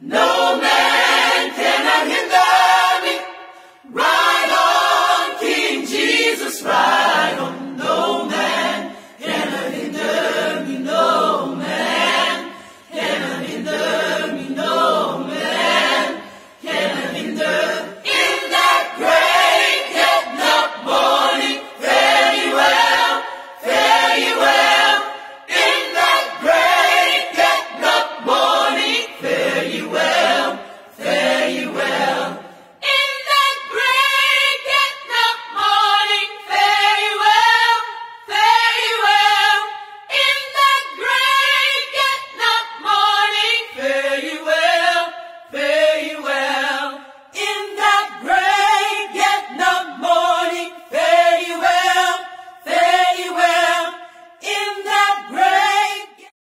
No